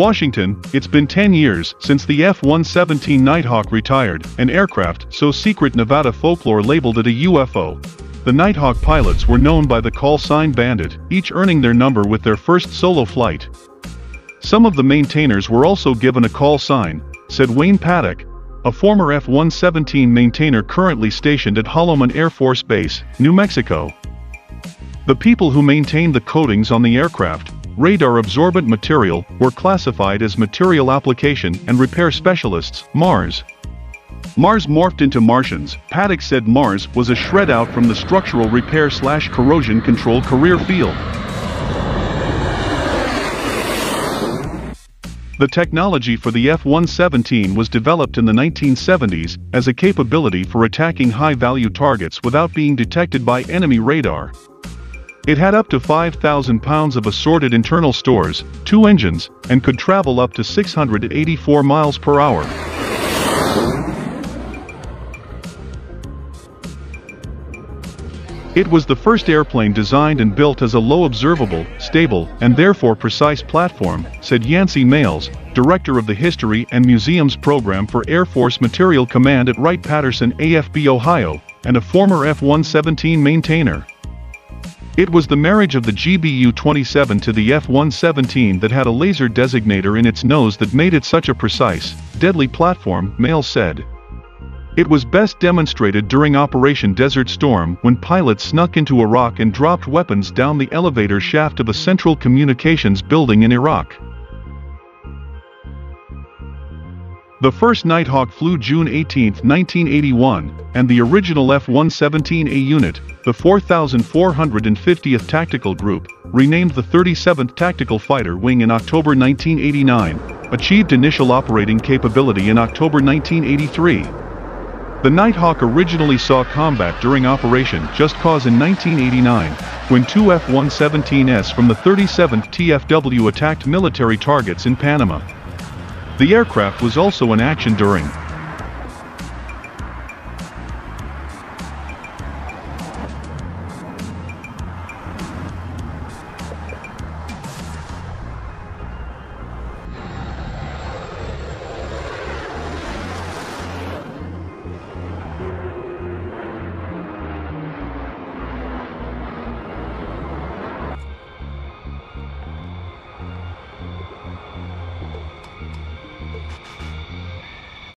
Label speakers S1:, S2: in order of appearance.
S1: Washington, it's been 10 years since the F-117 Nighthawk retired, an aircraft so secret Nevada folklore labeled it a UFO. The Nighthawk pilots were known by the call sign Bandit, each earning their number with their first solo flight. Some of the maintainers were also given a call sign, said Wayne Paddock, a former F-117 maintainer currently stationed at Holloman Air Force Base, New Mexico. The people who maintained the coatings on the aircraft, radar absorbent material, were classified as Material Application and Repair Specialists, MARS. Mars morphed into Martians, Paddock said Mars was a shred out from the structural repair slash corrosion control career field. The technology for the F-117 was developed in the 1970s as a capability for attacking high-value targets without being detected by enemy radar. It had up to 5,000 pounds of assorted internal stores, two engines, and could travel up to 684 miles per hour. It was the first airplane designed and built as a low observable, stable, and therefore precise platform, said Yancy Mailes, director of the History and Museums Program for Air Force Material Command at Wright-Patterson AFB Ohio, and a former F-117 maintainer. It was the marriage of the GBU-27 to the F-117 that had a laser designator in its nose that made it such a precise, deadly platform, Mailes said. It was best demonstrated during Operation Desert Storm when pilots snuck into Iraq and dropped weapons down the elevator shaft of a central communications building in Iraq. The first Nighthawk flew June 18, 1981, and the original F-117A unit, the 4,450th Tactical Group, renamed the 37th Tactical Fighter Wing in October 1989, achieved initial operating capability in October 1983. The Nighthawk originally saw combat during Operation Just Cause in 1989, when two F-117s from the 37th TFW attacked military targets in Panama. The aircraft was also in action during